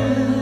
world.